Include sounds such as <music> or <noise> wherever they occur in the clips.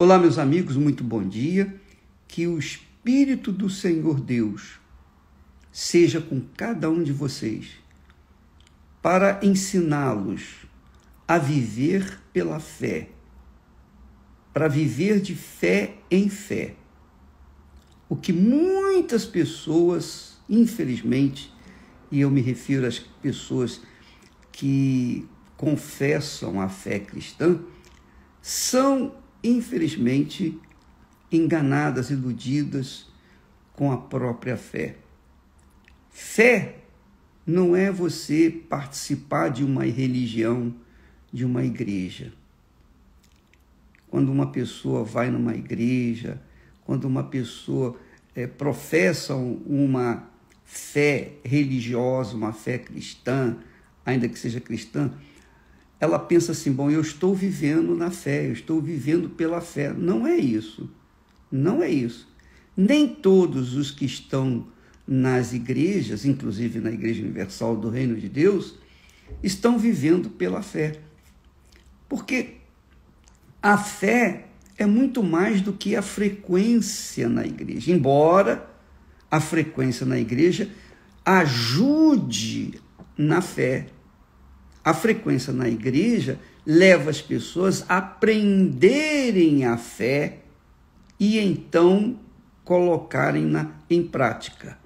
Olá, meus amigos, muito bom dia. Que o Espírito do Senhor Deus seja com cada um de vocês para ensiná-los a viver pela fé, para viver de fé em fé. O que muitas pessoas, infelizmente, e eu me refiro às pessoas que confessam a fé cristã, são infelizmente, enganadas, iludidas com a própria fé. Fé não é você participar de uma religião, de uma igreja. Quando uma pessoa vai numa igreja, quando uma pessoa é, professa uma fé religiosa, uma fé cristã, ainda que seja cristã, ela pensa assim: bom, eu estou vivendo na fé, eu estou vivendo pela fé. Não é isso. Não é isso. Nem todos os que estão nas igrejas, inclusive na Igreja Universal do Reino de Deus, estão vivendo pela fé. Porque a fé é muito mais do que a frequência na igreja. Embora a frequência na igreja ajude na fé, a frequência na igreja leva as pessoas a aprenderem a fé e então colocarem na, em prática.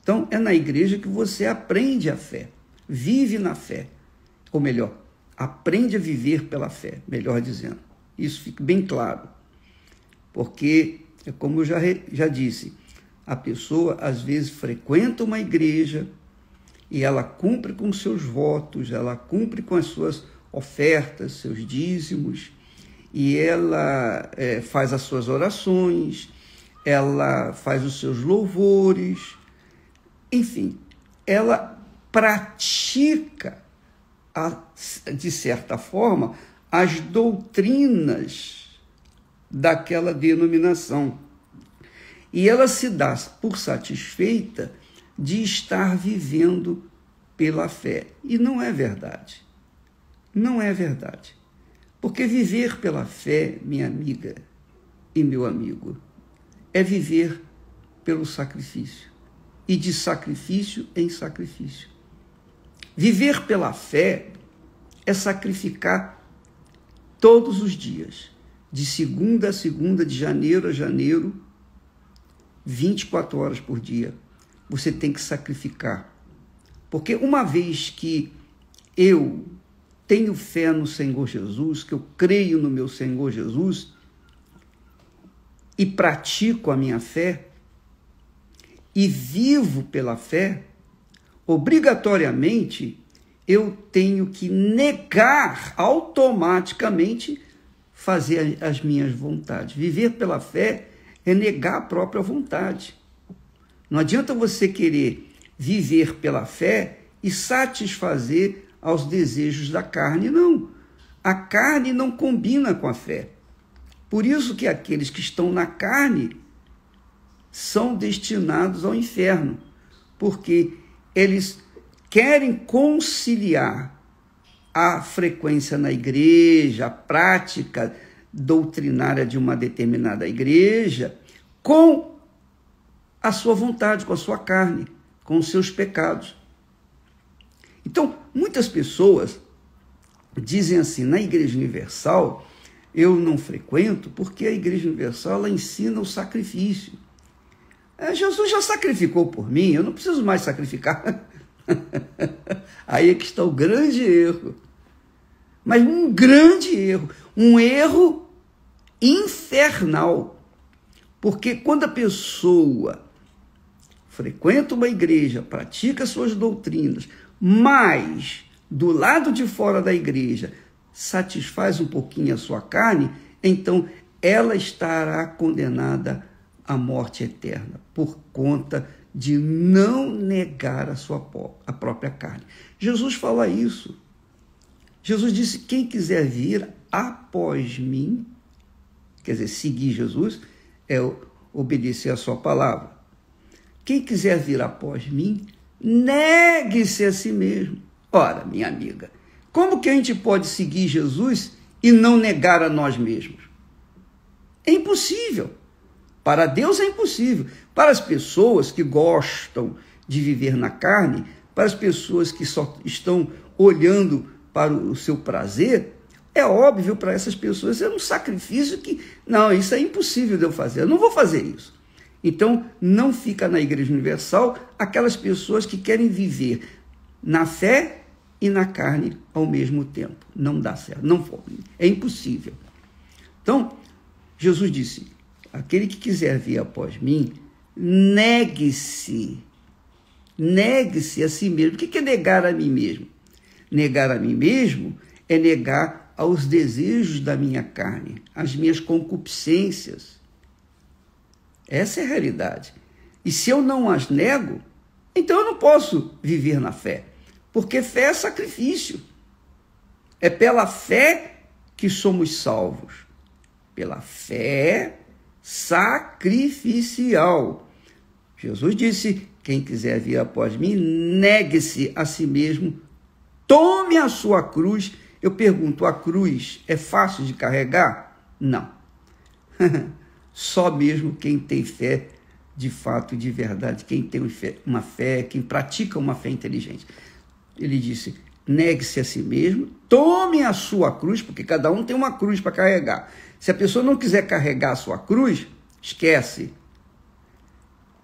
Então, é na igreja que você aprende a fé, vive na fé. Ou melhor, aprende a viver pela fé, melhor dizendo. Isso fica bem claro. Porque, é como eu já, já disse, a pessoa às vezes frequenta uma igreja, e ela cumpre com seus votos, ela cumpre com as suas ofertas, seus dízimos, e ela é, faz as suas orações, ela faz os seus louvores, enfim, ela pratica, a, de certa forma, as doutrinas daquela denominação. E ela se dá por satisfeita de estar vivendo pela fé. E não é verdade. Não é verdade. Porque viver pela fé, minha amiga e meu amigo, é viver pelo sacrifício. E de sacrifício em sacrifício. Viver pela fé é sacrificar todos os dias, de segunda a segunda, de janeiro a janeiro, 24 horas por dia, você tem que sacrificar. Porque uma vez que eu tenho fé no Senhor Jesus, que eu creio no meu Senhor Jesus e pratico a minha fé e vivo pela fé, obrigatoriamente eu tenho que negar automaticamente fazer as minhas vontades. Viver pela fé é negar a própria vontade. Não adianta você querer viver pela fé e satisfazer aos desejos da carne, não. A carne não combina com a fé. Por isso que aqueles que estão na carne são destinados ao inferno, porque eles querem conciliar a frequência na igreja, a prática doutrinária de uma determinada igreja, com a sua vontade, com a sua carne, com os seus pecados. Então, muitas pessoas dizem assim: na Igreja Universal eu não frequento porque a Igreja Universal ela ensina o sacrifício. É, Jesus já sacrificou por mim, eu não preciso mais sacrificar. <laughs> Aí é que está o grande erro. Mas um grande erro, um erro infernal. Porque quando a pessoa frequenta uma igreja, pratica suas doutrinas, mas do lado de fora da igreja satisfaz um pouquinho a sua carne, então ela estará condenada à morte eterna por conta de não negar a sua a própria carne. Jesus fala isso. Jesus disse: quem quiser vir após mim, quer dizer, seguir Jesus, é obedecer a sua palavra. Quem quiser vir após mim, negue-se a si mesmo. Ora, minha amiga, como que a gente pode seguir Jesus e não negar a nós mesmos? É impossível. Para Deus é impossível. Para as pessoas que gostam de viver na carne, para as pessoas que só estão olhando para o seu prazer, é óbvio para essas pessoas, é um sacrifício que, não, isso é impossível de eu fazer, eu não vou fazer isso. Então, não fica na Igreja Universal aquelas pessoas que querem viver na fé e na carne ao mesmo tempo. Não dá certo, não é impossível. Então, Jesus disse: aquele que quiser vir após mim, negue-se. Negue-se a si mesmo. O que é negar a mim mesmo? Negar a mim mesmo é negar aos desejos da minha carne, às minhas concupiscências. Essa é a realidade. E se eu não as nego, então eu não posso viver na fé. Porque fé é sacrifício. É pela fé que somos salvos. Pela fé sacrificial. Jesus disse: Quem quiser vir após mim, negue-se a si mesmo, tome a sua cruz. Eu pergunto: a cruz é fácil de carregar? Não. <laughs> Só mesmo quem tem fé de fato, de verdade, quem tem uma fé, quem pratica uma fé inteligente. Ele disse: negue-se a si mesmo, tome a sua cruz, porque cada um tem uma cruz para carregar. Se a pessoa não quiser carregar a sua cruz, esquece.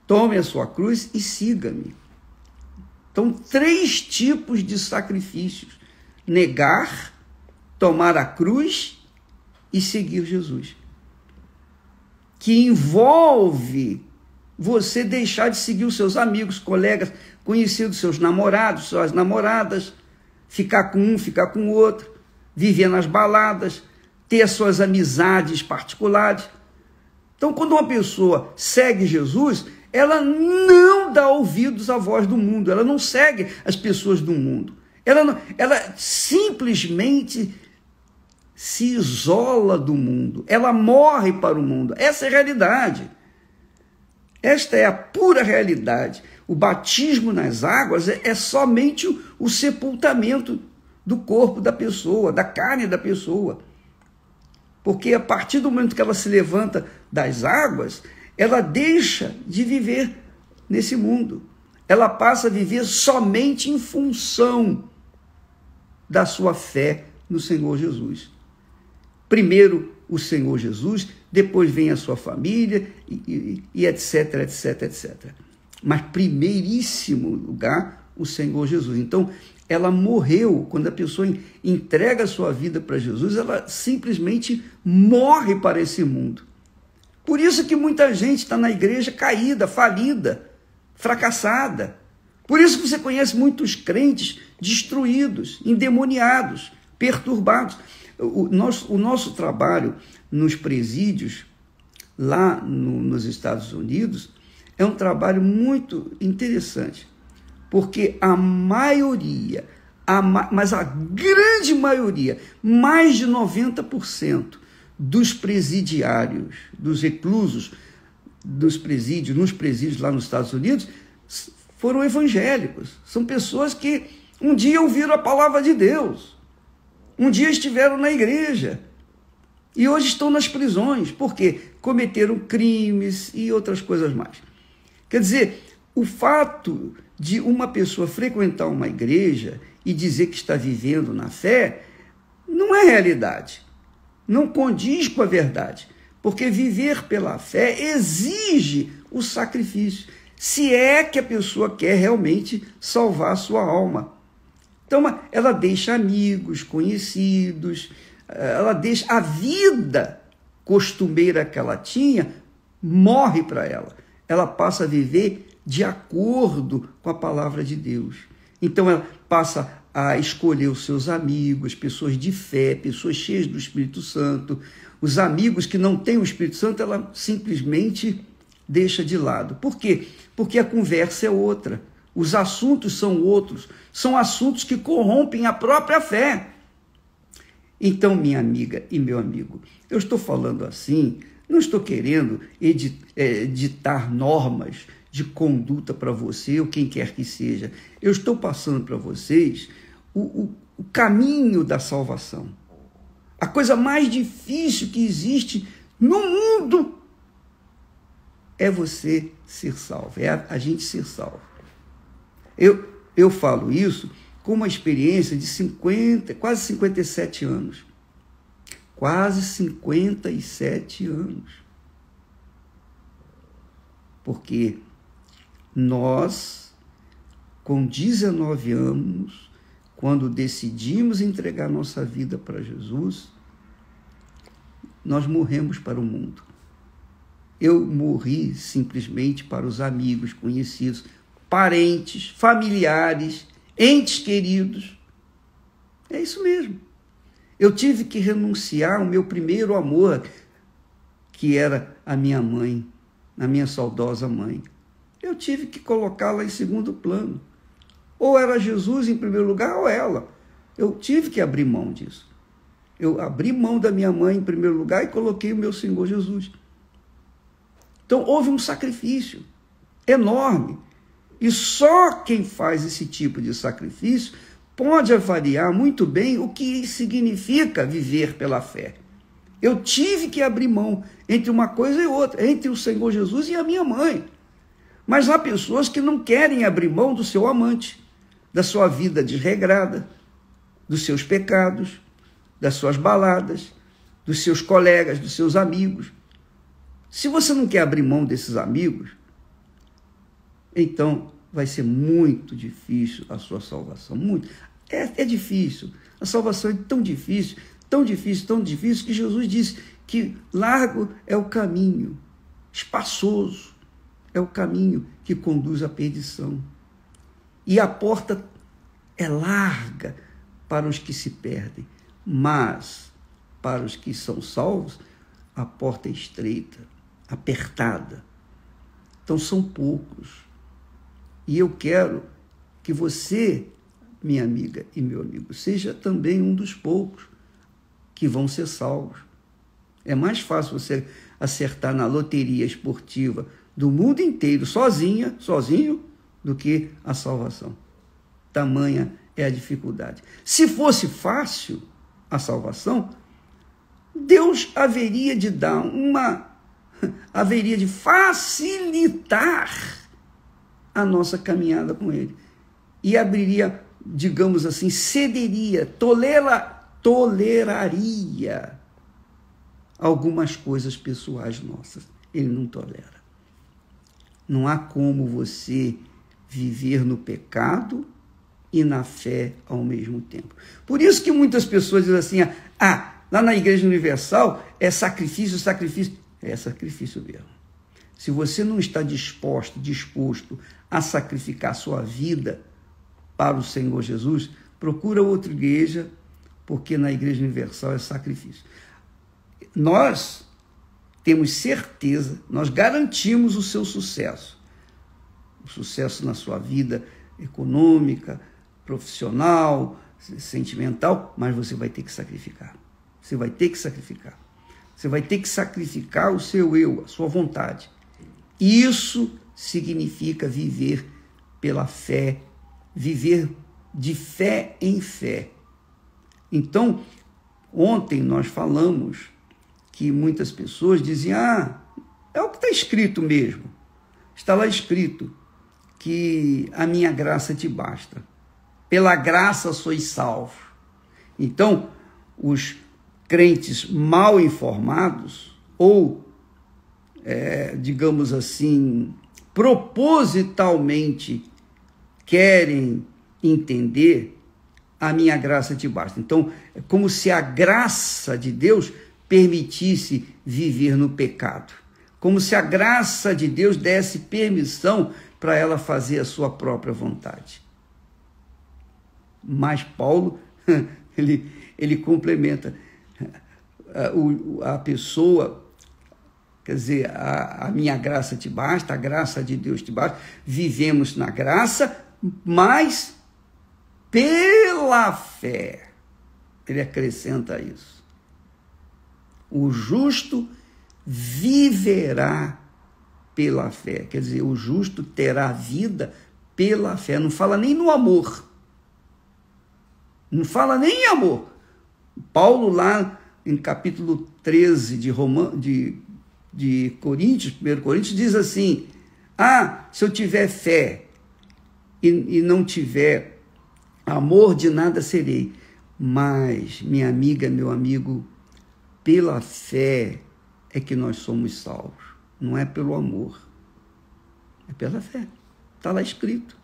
Tome a sua cruz e siga-me. Então, três tipos de sacrifícios: negar, tomar a cruz e seguir Jesus. Que envolve você deixar de seguir os seus amigos, colegas, conhecidos, seus namorados, suas namoradas, ficar com um, ficar com o outro, viver nas baladas, ter as suas amizades particulares. Então, quando uma pessoa segue Jesus, ela não dá ouvidos à voz do mundo, ela não segue as pessoas do mundo. Ela, não, ela simplesmente se isola do mundo, ela morre para o mundo. Essa é a realidade. Esta é a pura realidade. O batismo nas águas é, é somente o, o sepultamento do corpo da pessoa, da carne da pessoa. Porque a partir do momento que ela se levanta das águas, ela deixa de viver nesse mundo. Ela passa a viver somente em função da sua fé no Senhor Jesus. Primeiro o Senhor Jesus, depois vem a sua família e, e, e etc, etc, etc. Mas primeiríssimo lugar o Senhor Jesus. Então, ela morreu. Quando a pessoa entrega a sua vida para Jesus, ela simplesmente morre para esse mundo. Por isso que muita gente está na igreja caída, falida, fracassada. Por isso que você conhece muitos crentes destruídos, endemoniados, perturbados. O nosso, o nosso trabalho nos presídios, lá no, nos Estados Unidos, é um trabalho muito interessante porque a maioria, a, mas a grande maioria, mais de 90% dos presidiários, dos reclusos, dos presídios, nos presídios lá nos Estados Unidos, foram evangélicos. São pessoas que um dia ouviram a palavra de Deus, um dia estiveram na igreja e hoje estão nas prisões, porque cometeram crimes e outras coisas mais. Quer dizer, o fato de uma pessoa frequentar uma igreja e dizer que está vivendo na fé não é realidade. Não condiz com a verdade. Porque viver pela fé exige o sacrifício, se é que a pessoa quer realmente salvar a sua alma. Então, ela deixa amigos, conhecidos, ela deixa a vida costumeira que ela tinha, morre para ela. Ela passa a viver de acordo com a palavra de Deus. Então ela passa a escolher os seus amigos, pessoas de fé, pessoas cheias do Espírito Santo. Os amigos que não têm o Espírito Santo, ela simplesmente deixa de lado. Por quê? Porque a conversa é outra. Os assuntos são outros. São assuntos que corrompem a própria fé. Então, minha amiga e meu amigo, eu estou falando assim, não estou querendo editar é, normas de conduta para você, ou quem quer que seja. Eu estou passando para vocês o, o, o caminho da salvação. A coisa mais difícil que existe no mundo é você ser salvo, é a, a gente ser salvo. Eu, eu falo isso com uma experiência de 50, quase 57 anos. Quase 57 anos. Porque nós, com 19 anos, quando decidimos entregar nossa vida para Jesus, nós morremos para o mundo. Eu morri simplesmente para os amigos, conhecidos, parentes, familiares, entes queridos. É isso mesmo. Eu tive que renunciar ao meu primeiro amor, que era a minha mãe, a minha saudosa mãe. Eu tive que colocá-la em segundo plano. Ou era Jesus em primeiro lugar, ou ela. Eu tive que abrir mão disso. Eu abri mão da minha mãe em primeiro lugar e coloquei o meu Senhor Jesus. Então houve um sacrifício enorme. E só quem faz esse tipo de sacrifício pode avaliar muito bem o que significa viver pela fé. Eu tive que abrir mão entre uma coisa e outra, entre o Senhor Jesus e a minha mãe. Mas há pessoas que não querem abrir mão do seu amante, da sua vida desregrada, dos seus pecados, das suas baladas, dos seus colegas, dos seus amigos. Se você não quer abrir mão desses amigos, então vai ser muito difícil a sua salvação. Muito. É, é difícil. A salvação é tão difícil, tão difícil, tão difícil, que Jesus disse que largo é o caminho, espaçoso é o caminho que conduz à perdição. E a porta é larga para os que se perdem, mas para os que são salvos, a porta é estreita, apertada. Então são poucos. E eu quero que você, minha amiga e meu amigo, seja também um dos poucos que vão ser salvos. É mais fácil você acertar na loteria esportiva do mundo inteiro sozinha, sozinho, do que a salvação. Tamanha é a dificuldade. Se fosse fácil a salvação, Deus haveria de dar uma <laughs> haveria de facilitar a nossa caminhada com Ele. E abriria, digamos assim, cederia, tolera, toleraria algumas coisas pessoais nossas. Ele não tolera. Não há como você viver no pecado e na fé ao mesmo tempo. Por isso que muitas pessoas dizem assim: ah, lá na Igreja Universal é sacrifício, sacrifício. É sacrifício mesmo. Se você não está disposto, disposto a sacrificar sua vida para o Senhor Jesus, procura outra igreja, porque na Igreja Universal é sacrifício. Nós temos certeza, nós garantimos o seu sucesso. O sucesso na sua vida econômica, profissional, sentimental, mas você vai ter que sacrificar. Você vai ter que sacrificar. Você vai ter que sacrificar o seu eu, a sua vontade. Isso significa viver pela fé, viver de fé em fé. Então, ontem nós falamos que muitas pessoas diziam: ah, é o que está escrito mesmo. Está lá escrito que a minha graça te basta. Pela graça sois salvo. Então, os crentes mal informados, ou, é, digamos assim, propositalmente querem entender, a minha graça te basta. Então, é como se a graça de Deus permitisse viver no pecado. Como se a graça de Deus desse permissão para ela fazer a sua própria vontade. Mas Paulo, <laughs> ele, ele complementa. <laughs> A, a pessoa Quer dizer, a, a, minha graça te basta, a graça de Deus te basta. Vivemos na graça, mas pela fé. Ele acrescenta isso. O justo viverá pela fé. Quer dizer, o justo terá vida pela fé. Não fala nem no amor. Não fala nem em amor. Paulo, lá em capítulo 13 de, Roman, de, de Coríntios, 1 Coríntios, diz assim: Ah, se eu tiver fé e, e não tiver amor, de nada serei. Mas, minha amiga, meu amigo, pela fé é que nós somos salvos, não é pelo amor, é pela fé. Está lá escrito: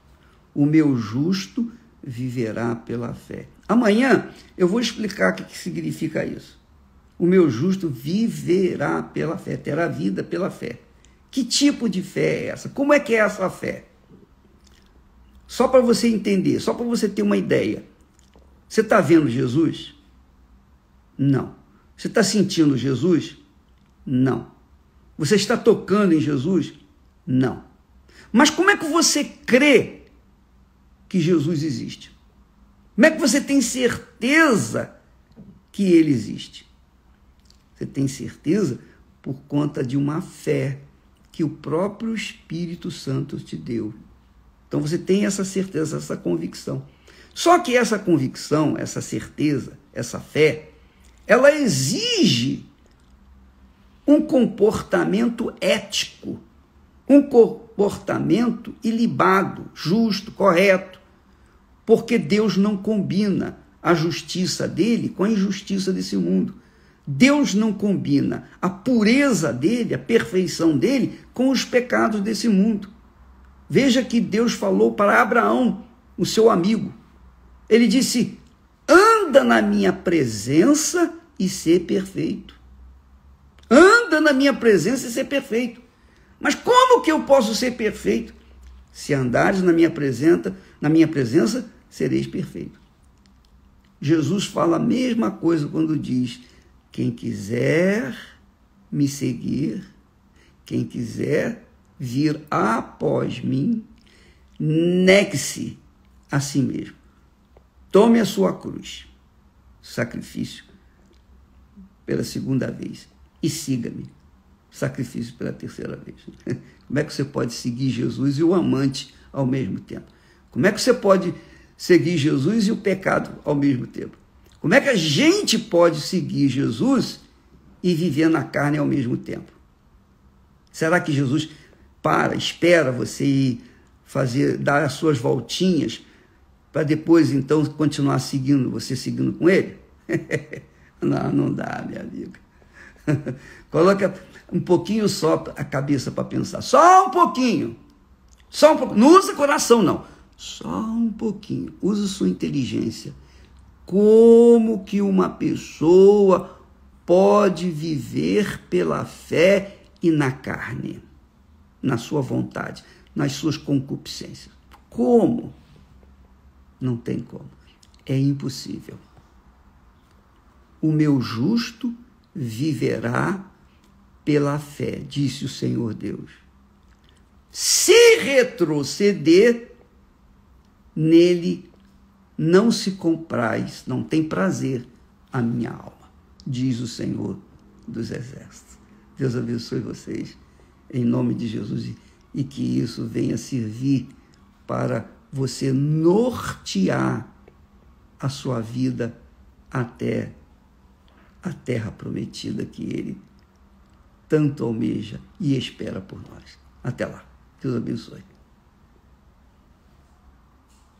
o meu justo viverá pela fé. Amanhã eu vou explicar o que significa isso. O meu justo viverá pela fé, terá vida pela fé. Que tipo de fé é essa? Como é que é essa fé? Só para você entender, só para você ter uma ideia. Você está vendo Jesus? Não. Você está sentindo Jesus? Não. Você está tocando em Jesus? Não. Mas como é que você crê que Jesus existe? Como é que você tem certeza que ele existe? Você tem certeza por conta de uma fé que o próprio Espírito Santo te deu. Então você tem essa certeza, essa convicção. Só que essa convicção, essa certeza, essa fé, ela exige um comportamento ético, um comportamento ilibado, justo, correto, porque Deus não combina a justiça dele com a injustiça desse mundo. Deus não combina a pureza dele, a perfeição dele, com os pecados desse mundo. Veja que Deus falou para Abraão, o seu amigo. Ele disse: anda na minha presença e ser perfeito. Anda na minha presença e ser perfeito. Mas como que eu posso ser perfeito? Se andares na minha presença, na minha presença, sereis perfeito. Jesus fala a mesma coisa quando diz: quem quiser me seguir, quem quiser vir após mim, negue-se a si mesmo. Tome a sua cruz, sacrifício pela segunda vez e siga-me. Sacrifício pela terceira vez. <laughs> Como é que você pode seguir Jesus e o amante ao mesmo tempo? Como é que você pode seguir Jesus e o pecado ao mesmo tempo? Como é que a gente pode seguir Jesus e viver na carne ao mesmo tempo? Será que Jesus para, espera você ir fazer, dar as suas voltinhas para depois então continuar seguindo, você seguindo com ele? <laughs> Não, não dá, minha amiga. <laughs> Coloca um pouquinho só a cabeça para pensar. Só um pouquinho. Só um pouquinho. Não usa coração, não. Só um pouquinho. Usa sua inteligência. Como que uma pessoa pode viver pela fé e na carne? Na sua vontade, nas suas concupiscências. Como? Não tem como. É impossível o meu justo viverá pela fé, disse o Senhor Deus. Se retroceder, nele não se compraz, não tem prazer a minha alma, diz o Senhor dos Exércitos. Deus abençoe vocês, em nome de Jesus, e que isso venha servir para você nortear a sua vida até a terra prometida que ele tanto almeja e espera por nós. Até lá. Deus abençoe.